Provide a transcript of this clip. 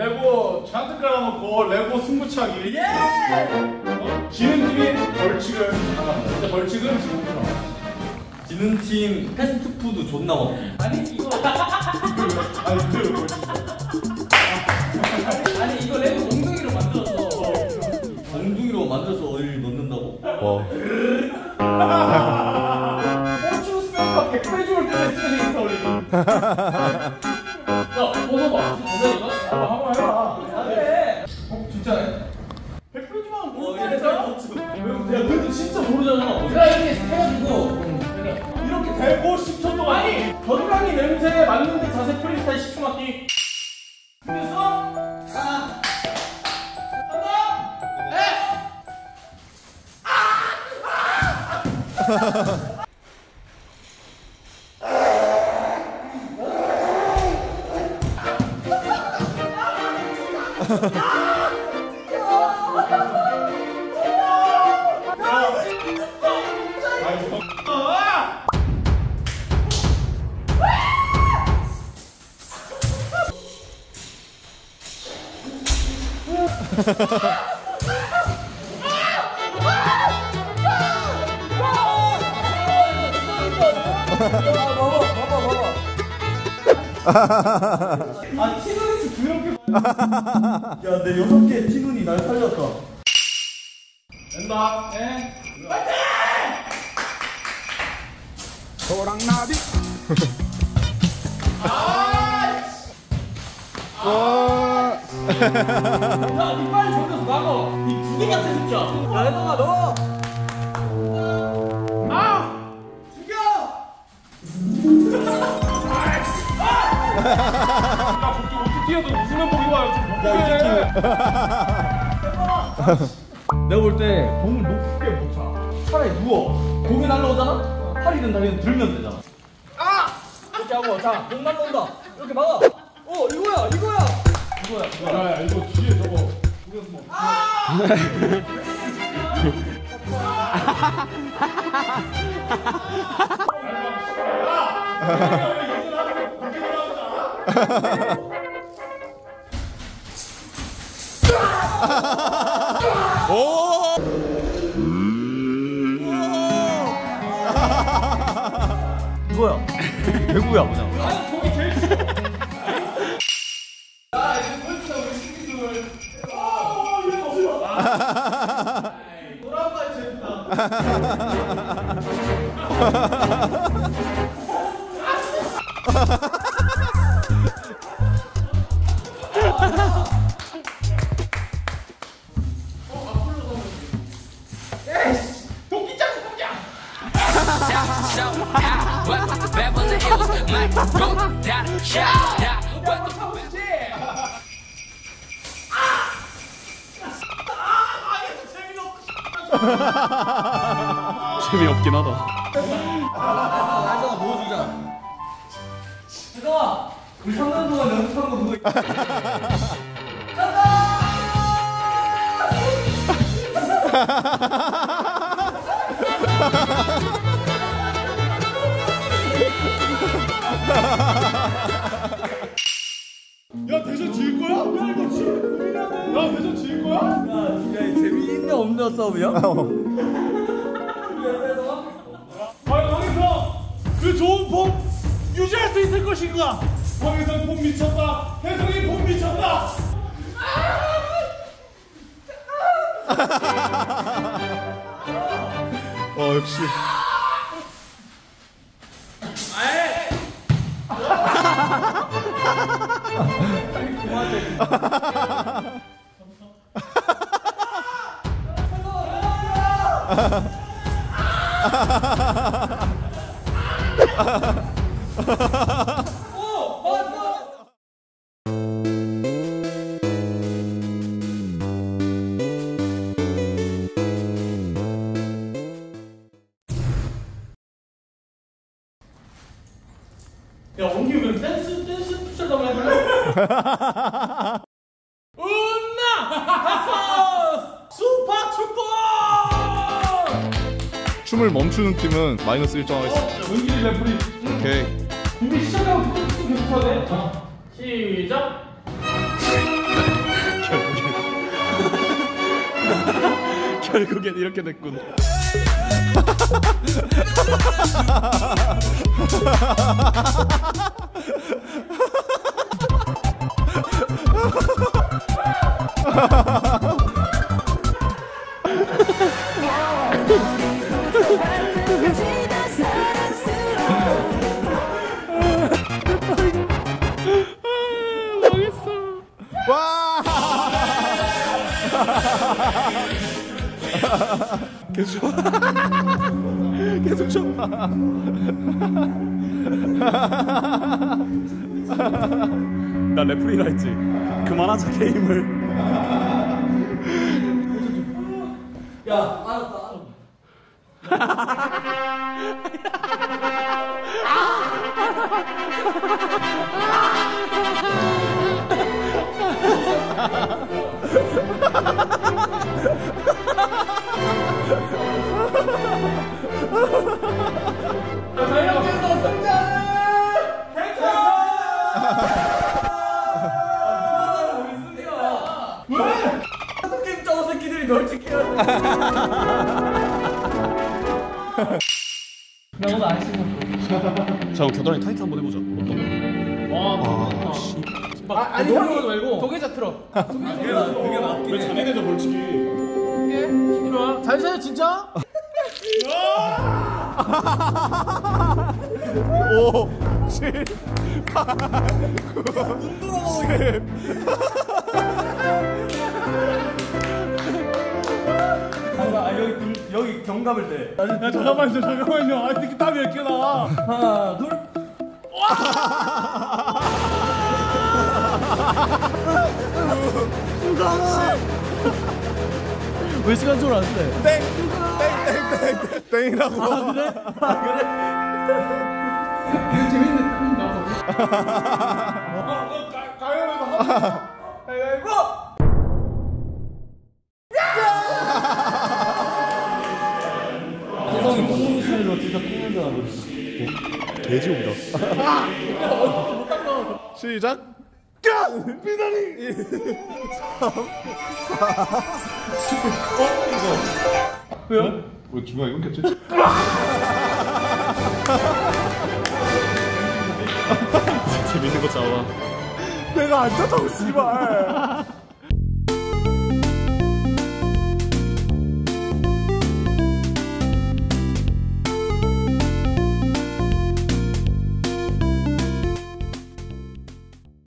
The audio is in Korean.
레고 잔뜩 깔아놓고 레고 승부차기. 예! 어? 지는 팀이 벌칙을 나갑니다. 근데 벌칙은 지금부터 나와요. 지는 팀 패스트푸드 존나 먹기. 아니 이거 아니 그걸 벌칙. 아니 이거 레고 몽둥이로 만들었어. 엉둥이로 만들어서 어디를 넣는다고? 와. 고추 스테이커 100배 줄을 때문에 스트레스 인스타 올리기. 야, 벗 어 아! 아, 티그니스 그렇게. 야, 내 여섯 개 티눈이 날 살렸다. 된다. 네. 도랑나비. 야, 니 빨리 저기서 나가. 니 두개 같아 진짜. 야, 혜성아 너. 야, 어떻게 뛰어도 웃으면 보기 와요. 좀 못해. 내가 볼 때 공을 높게 못 차. 차라리 누워. 공이 날라오잖아? 팔이든 다리든 들면 되잖아. 이렇게 하고 자, 공 날라온다. 이렇게 막아. 어, 이거야, 이거야. 야, 야, 이거 뒤에 저거. 거 뭐. 이거야. 배구야, 그냥. 미없긴 하다. 혜성아 보여주자. 혜성아, 우리 3년 동안 연습한 거 야, 대전 지을 거야? 야, 이거 거야? 야, 대전 지을 거야? 야, 이 재미있냐 없냐 싸움이야? 과연 황희성 그 좋은 폼 유지할 수 있을 것인가? 황희성 폼 미쳤다. 혜성이 폼 미쳤다. 어 역시. 야, 원기 왜 댄스 댄스 푸셔도 한번 해볼래? 은나 하서 슈퍼 축구! 춤을 멈추는 팀은 마이너스 1점 하겠습니다. 어, 원기 레프리. 오케이. 준비 시작하고 계속 해야 돼. 자, 시작. 결국엔 이렇게 됐군. 계속 계속 쳐. 나 레프리라 했지. 그만하자 게임을. 야 알았다 알았다 음. 자 그럼 겨드랑이 타이트 한번 해보자. 어떤 거? 아, 씨. 아, 아, 니 노는 말고. 도계자 틀어 그게 나 그게 낫긴 왜 자기네들 벌칙이? 이게 좋아 잘 자요 진짜? 오, 7, 8, 9, 10 여기 경감을 대. 야 잠깐만요 잠깐만요. 아 이렇게 땀이 이렇게 나. 하나 둘. 왜 시간적으로 안 돼? 땡, 땡, 땡, 땡, 땡이라고. 아 그래? 아 그래? 가위바위보 하자. 가위바위보! 똥냄새 나거든. 돼지우다. 시작. 비다리. 3, 4, 왜요? 왜 기분이 끊겼지? 재밌는 거 잡아. 내가 안 쳤다고 씨발.